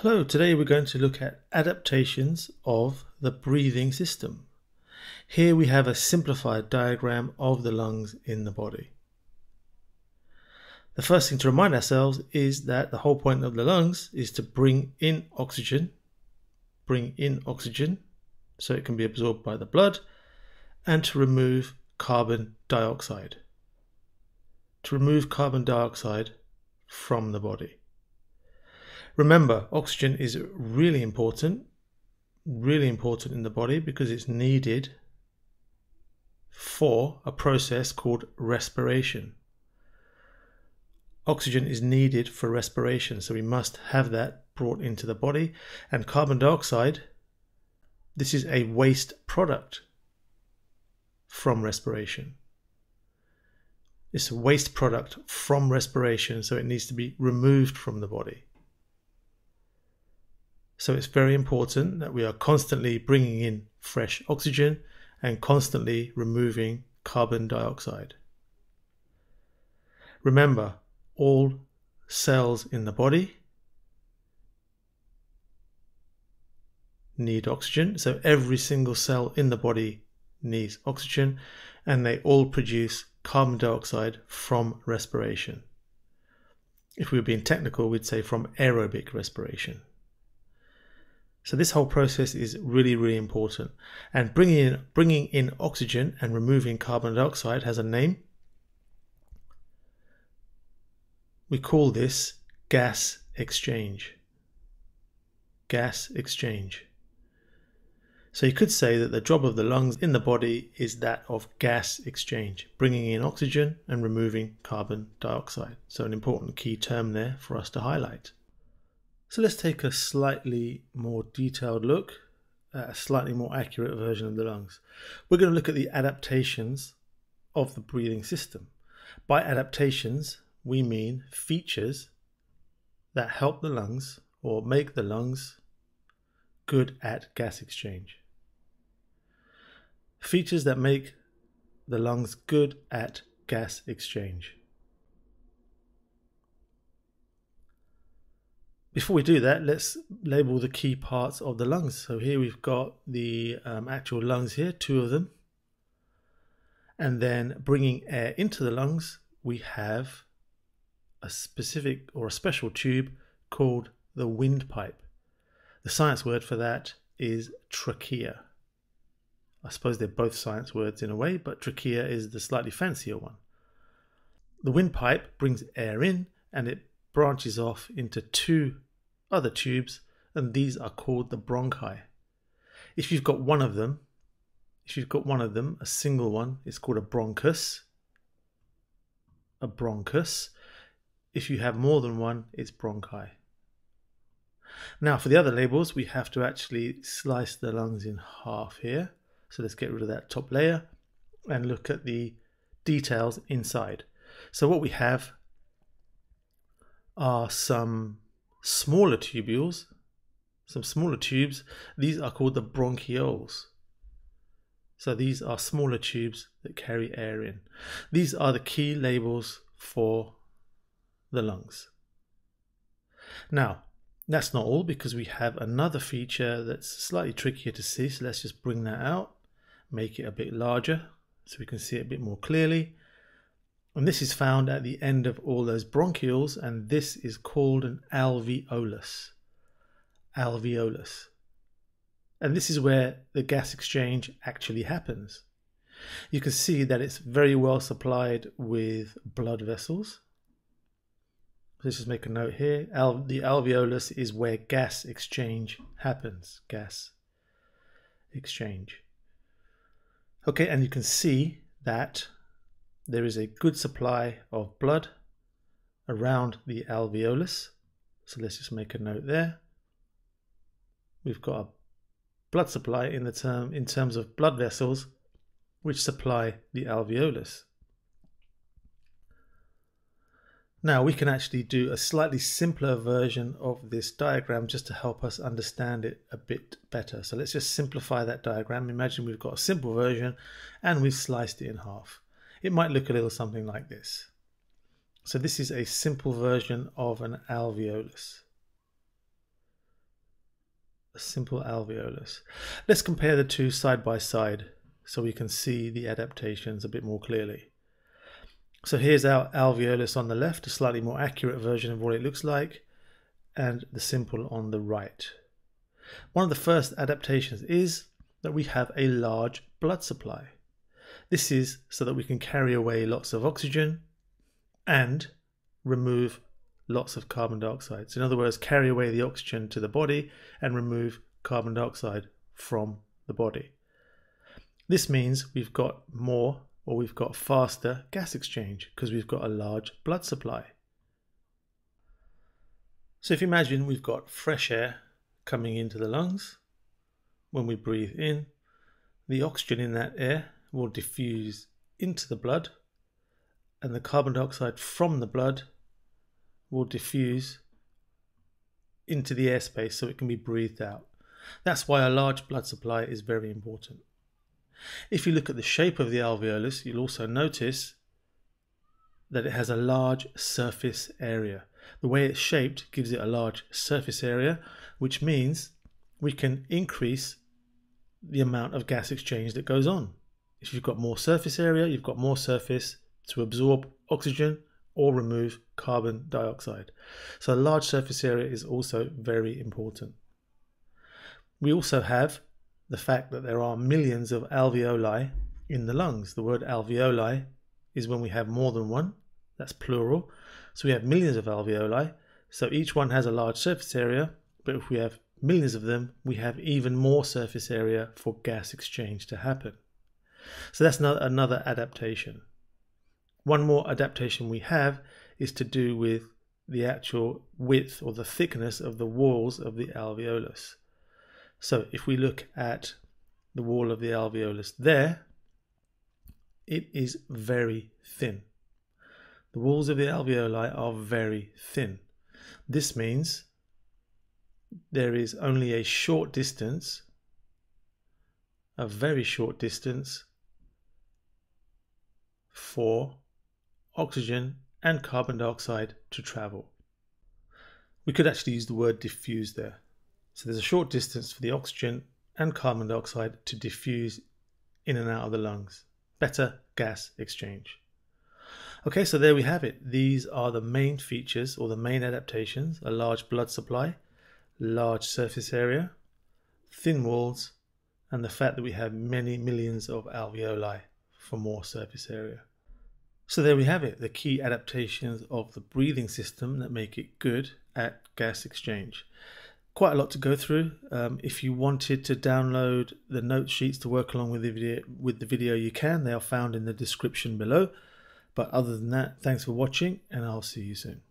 Hello, today we're going to look at adaptations of the breathing system. Here we have a simplified diagram of the lungs in the body. The first thing to remind ourselves is that the whole point of the lungs is to bring in oxygen, bring in oxygen so it can be absorbed by the blood, and to remove carbon dioxide. To remove carbon dioxide from the body. Remember, oxygen is really important, really important in the body because it's needed for a process called respiration. Oxygen is needed for respiration, so we must have that brought into the body. And carbon dioxide, this is a waste product from respiration. It's a waste product from respiration, so it needs to be removed from the body. So it's very important that we are constantly bringing in fresh oxygen and constantly removing carbon dioxide. Remember, all cells in the body need oxygen. So every single cell in the body needs oxygen and they all produce carbon dioxide from respiration. If we were being technical, we'd say from aerobic respiration. So this whole process is really, really important. And bringing in, bringing in oxygen and removing carbon dioxide has a name. We call this gas exchange. Gas exchange. So you could say that the job of the lungs in the body is that of gas exchange, bringing in oxygen and removing carbon dioxide. So an important key term there for us to highlight. So let's take a slightly more detailed look a slightly more accurate version of the lungs. We're going to look at the adaptations of the breathing system. By adaptations, we mean features that help the lungs or make the lungs good at gas exchange. Features that make the lungs good at gas exchange. Before we do that, let's label the key parts of the lungs. So here we've got the um, actual lungs here, two of them. And then bringing air into the lungs, we have a specific or a special tube called the windpipe. The science word for that is trachea. I suppose they're both science words in a way, but trachea is the slightly fancier one. The windpipe brings air in and it branches off into two other tubes, and these are called the bronchi. If you've got one of them, if you've got one of them, a single one, it's called a bronchus. A bronchus. If you have more than one, it's bronchi. Now, for the other labels, we have to actually slice the lungs in half here. So let's get rid of that top layer and look at the details inside. So what we have are some smaller tubules, some smaller tubes. These are called the bronchioles. So these are smaller tubes that carry air in. These are the key labels for the lungs. Now, that's not all because we have another feature that's slightly trickier to see. So let's just bring that out, make it a bit larger so we can see it a bit more clearly. And this is found at the end of all those bronchioles, and this is called an alveolus. Alveolus. And this is where the gas exchange actually happens. You can see that it's very well supplied with blood vessels. Let's just make a note here. Al the alveolus is where gas exchange happens. Gas exchange. Okay, and you can see that there is a good supply of blood around the alveolus. So let's just make a note there. We've got a blood supply in the term in terms of blood vessels which supply the alveolus. Now we can actually do a slightly simpler version of this diagram just to help us understand it a bit better. So let's just simplify that diagram. Imagine we've got a simple version and we've sliced it in half it might look a little something like this. So this is a simple version of an alveolus. a simple alveolus. Let's compare the two side by side so we can see the adaptations a bit more clearly. So here's our alveolus on the left, a slightly more accurate version of what it looks like, and the simple on the right. One of the first adaptations is that we have a large blood supply. This is so that we can carry away lots of oxygen and remove lots of carbon dioxide. So in other words, carry away the oxygen to the body and remove carbon dioxide from the body. This means we've got more or we've got faster gas exchange because we've got a large blood supply. So if you imagine we've got fresh air coming into the lungs, when we breathe in, the oxygen in that air will diffuse into the blood and the carbon dioxide from the blood will diffuse into the airspace so it can be breathed out. That's why a large blood supply is very important. If you look at the shape of the alveolus, you'll also notice that it has a large surface area. The way it's shaped gives it a large surface area, which means we can increase the amount of gas exchange that goes on. If you've got more surface area, you've got more surface to absorb oxygen or remove carbon dioxide. So a large surface area is also very important. We also have the fact that there are millions of alveoli in the lungs. The word alveoli is when we have more than one, that's plural. So we have millions of alveoli. So each one has a large surface area, but if we have millions of them, we have even more surface area for gas exchange to happen. So that's another adaptation. One more adaptation we have is to do with the actual width or the thickness of the walls of the alveolus. So if we look at the wall of the alveolus there, it is very thin. The walls of the alveoli are very thin. This means there is only a short distance, a very short distance for oxygen and carbon dioxide to travel. We could actually use the word diffuse there. So there's a short distance for the oxygen and carbon dioxide to diffuse in and out of the lungs. Better gas exchange. Okay, so there we have it. These are the main features or the main adaptations a large blood supply, large surface area, thin walls, and the fact that we have many millions of alveoli for more surface area. So there we have it, the key adaptations of the breathing system that make it good at gas exchange. Quite a lot to go through. Um, if you wanted to download the note sheets to work along with the video, with the video, you can. They are found in the description below. But other than that, thanks for watching, and I'll see you soon.